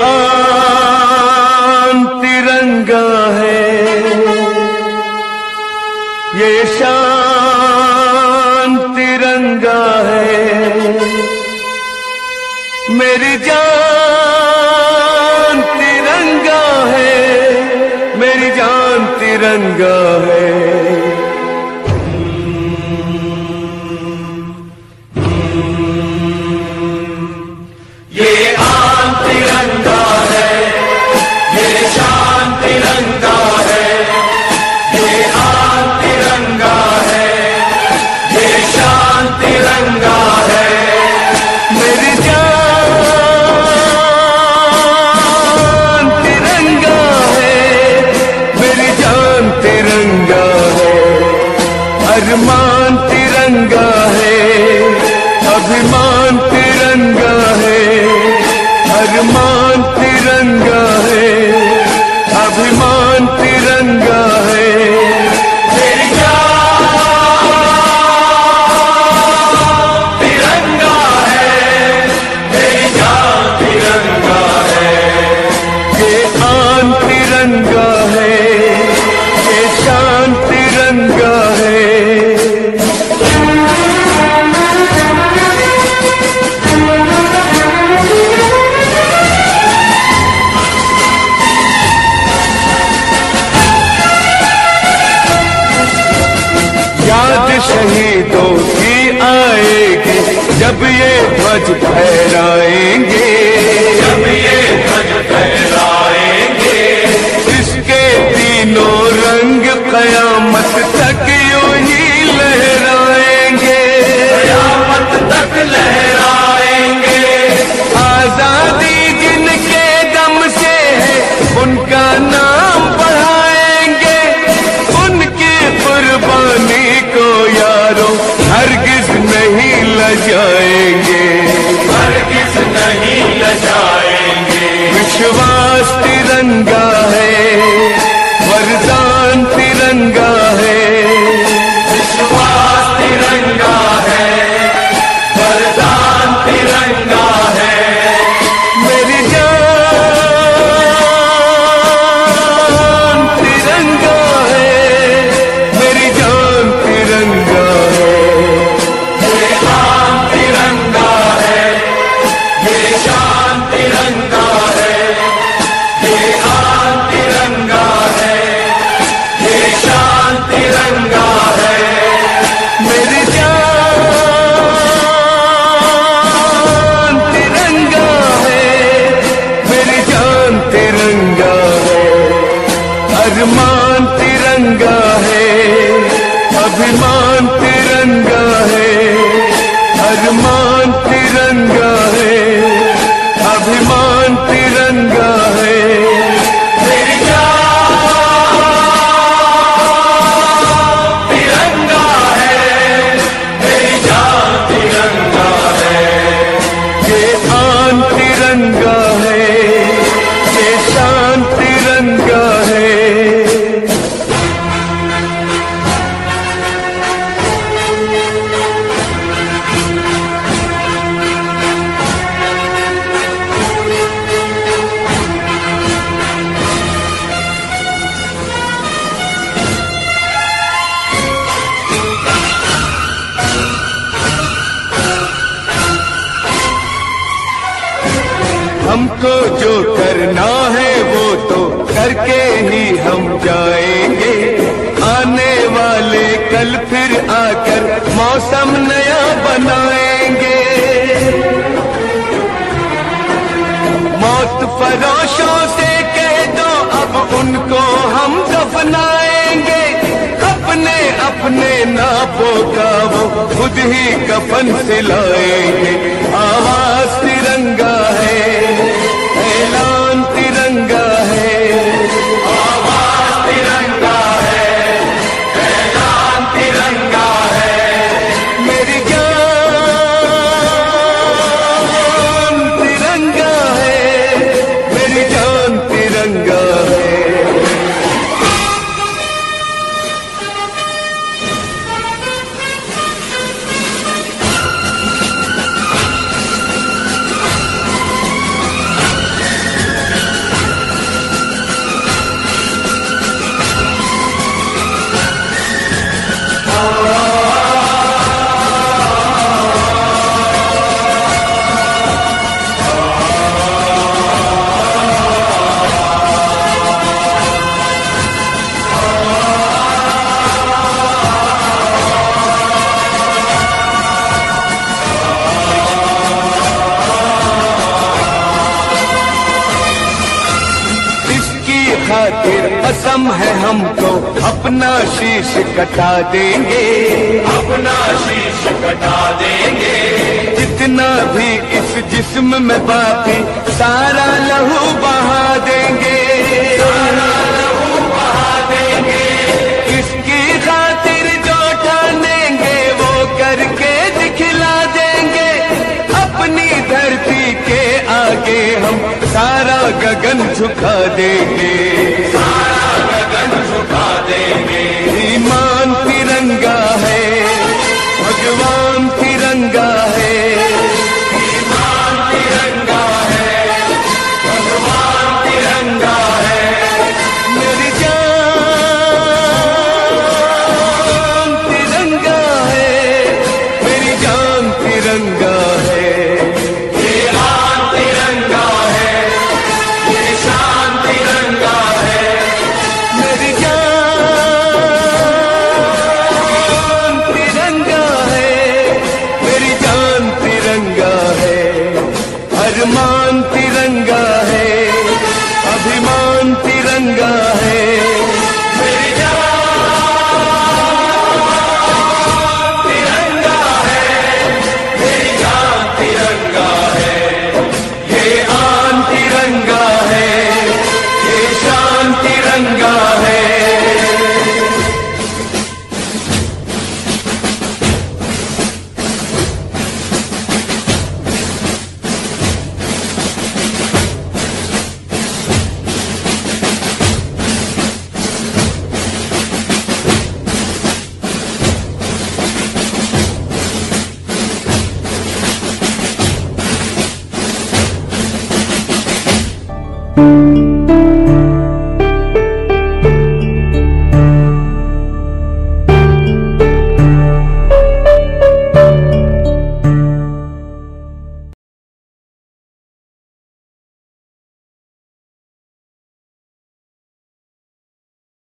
آن ترنگا ہے۔ یہ شان ترنگا ہے۔ میری جان ترنگا ہے۔ میری جان ترنگا ارمان ترنگا ہے ابھیمان ترنگا ہے ارمان یہ دھوج پھہرائیں گے۔ جب یہ دھج گے اس کے تینوں رنگ قیامت تک یوں ہی لہرائیں گے۔ قیامت تک لہرائیں گے۔ آزادی جن کے دم سے ہے ان کا نام بڑھائیں گے۔ ان کی قربانی کو یاروں ہرگز نہیں لجائیں گے۔ وشواس ترنگا ارمان ترنگا کو جو کرنا ہے وہ تو کر کے ہی ہم جائیں گے۔ آنے والے کل پھر آ کر موسم نیا بنائیں گے۔ موت فروشوں سے کہہ دو، اب ان کو ہم دفنائیں گے۔ اپنے اپنے ناپوں کا وہ خود ہی کفن سلائیں گے۔ آواز ترنگا ہے۔ اپنا شیش کٹا دیں گے۔ اپنا شیش کٹا دیں گے۔ جتنا بھی اس جسم میں باقی سارا لہو بہا دیں گے۔ سارا کی جو گے وہ کر کے دکھلا دیں گے۔ اپنی دھرتی کے آگے ہم سارا گگن جھکا دیں گے۔